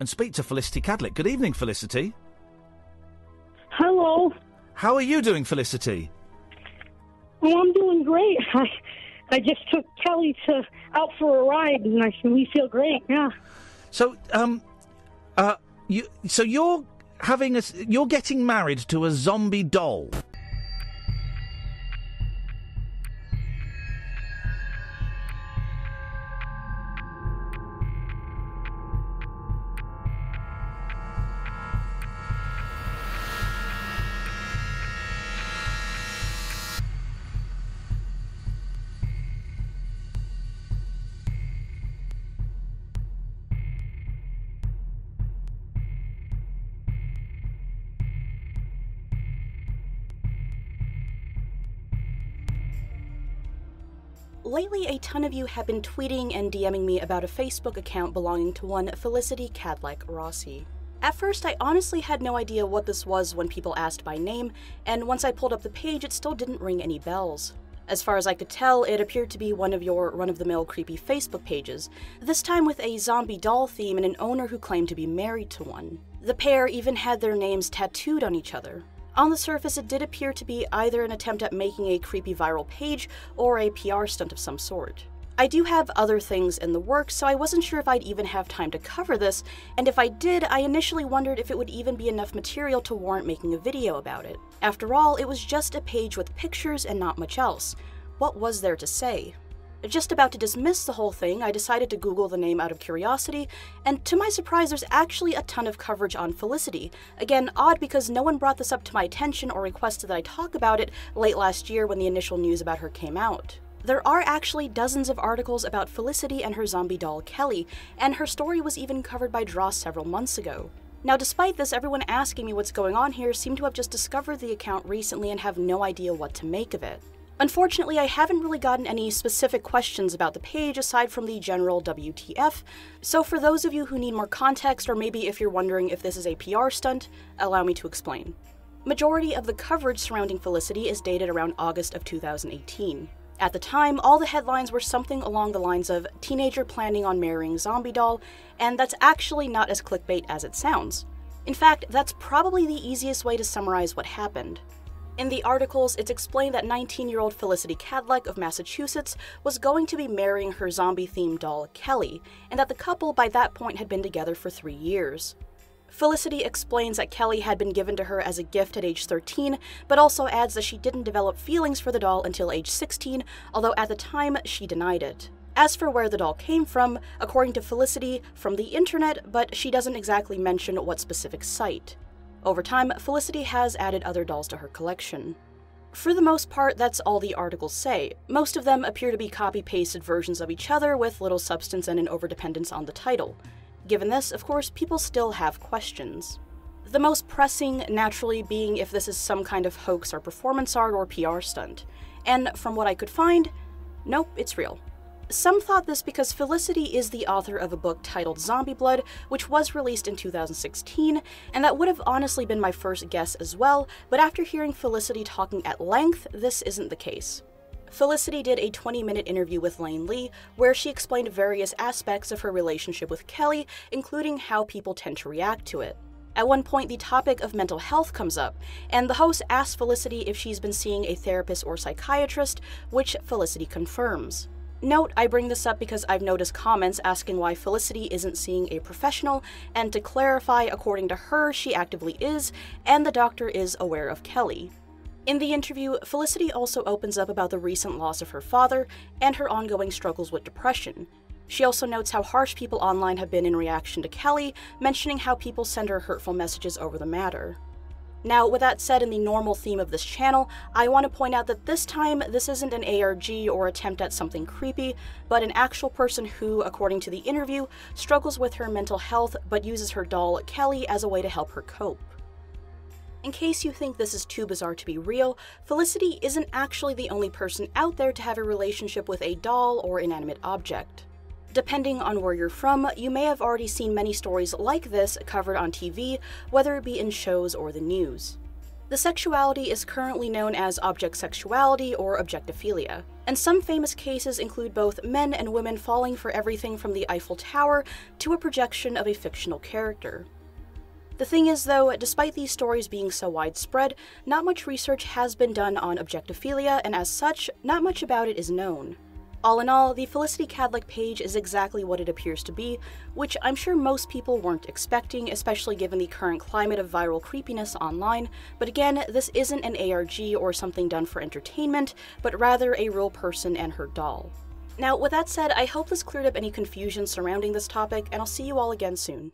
and speak to Felicity Kadlec. Good evening, Felicity. Hello. How are you doing, Felicity? Oh, I'm doing great. I I just took Kelly to out for a ride, and I we feel great. Yeah. So, um, uh, you, so you're having a, you're getting married to a zombie doll. Lately, a ton of you have been tweeting and DMing me about a Facebook account belonging to one Felicity Kadlec Rossi. At first, I honestly had no idea what this was when people asked by name, and once I pulled up the page, it still didn't ring any bells. As far as I could tell, it appeared to be one of your run of the mill creepy Facebook pages, this time with a zombie doll theme and an owner who claimed to be married to one. The pair even had their names tattooed on each other. On the surface, it did appear to be either an attempt at making a creepy viral page or a PR stunt of some sort. I do have other things in the works, so I wasn't sure if I'd even have time to cover this, and if I did, I initially wondered if it would even be enough material to warrant making a video about it. After all, it was just a page with pictures and not much else. What was there to say? Just about to dismiss the whole thing, I decided to Google the name out of curiosity, and to my surprise, there's actually a ton of coverage on Felicity. Again, odd because no one brought this up to my attention or requested that I talk about it late last year when the initial news about her came out. There are actually dozens of articles about Felicity and her zombie doll Kelly, and her story was even covered by Dross several months ago. Now, despite this, everyone asking me what's going on here seemed to have just discovered the account recently and have no idea what to make of it. Unfortunately, I haven't really gotten any specific questions about the page aside from the general WTF, so for those of you who need more context, or maybe if you're wondering if this is a PR stunt, allow me to explain. Majority of the coverage surrounding Felicity is dated around August of 2018. At the time, all the headlines were something along the lines of teenager planning on marrying zombie doll, and that's actually not as clickbait as it sounds. In fact, that's probably the easiest way to summarize what happened. In the articles, it's explained that 19 year old Felicity Kadlec of Massachusetts was going to be marrying her zombie themed doll, Kelly, and that the couple by that point had been together for three years. Felicity explains that Kelly had been given to her as a gift at age 13, but also adds that she didn't develop feelings for the doll until age 16, although at the time she denied it. As for where the doll came from, according to Felicity, from the internet, but she doesn't exactly mention what specific site. Over time, Felicity has added other dolls to her collection. For the most part, that's all the articles say. Most of them appear to be copy pasted versions of each other with little substance and an overdependence on the title. Given this, of course, people still have questions. The most pressing, naturally, being if this is some kind of hoax or performance art or PR stunt. And from what I could find, nope, it's real. Some thought this because Felicity is the author of a book titled Zombie Blood, which was released in 2016, and that would have honestly been my first guess as well, but after hearing Felicity talking at length, this isn't the case. Felicity did a 20 minute interview with Lane Lee where she explained various aspects of her relationship with Kelly, including how people tend to react to it. At one point, the topic of mental health comes up, and the host asks Felicity if she's been seeing a therapist or psychiatrist, which Felicity confirms. Note, I bring this up because I've noticed comments asking why Felicity isn't seeing a professional, and to clarify, according to her, she actively is, and the doctor is aware of Kelly. In the interview, Felicity also opens up about the recent loss of her father and her ongoing struggles with depression. She also notes how harsh people online have been in reaction to Kelly, mentioning how people send her hurtful messages over the matter. Now, with that said, in the normal theme of this channel, I want to point out that this time this isn't an ARG or attempt at something creepy, but an actual person who, according to the interview, struggles with her mental health but uses her doll, Kelly, as a way to help her cope. In case you think this is too bizarre to be real, Felicity isn't actually the only person out there to have a relationship with a doll or inanimate object. Depending on where you're from, you may have already seen many stories like this covered on TV, whether it be in shows or the news. The sexuality is currently known as object sexuality or objectophilia. and some famous cases include both men and women falling for everything from the Eiffel Tower to a projection of a fictional character. The thing is, though, despite these stories being so widespread, not much research has been done on objectophilia, and as such, not much about it is known. All in all, the Felicity Kadlec page is exactly what it appears to be, which I'm sure most people weren't expecting, especially given the current climate of viral creepiness online. But again, this isn't an ARG or something done for entertainment, but rather a real person and her doll. Now, with that said, I hope this cleared up any confusion surrounding this topic, and I'll see you all again soon.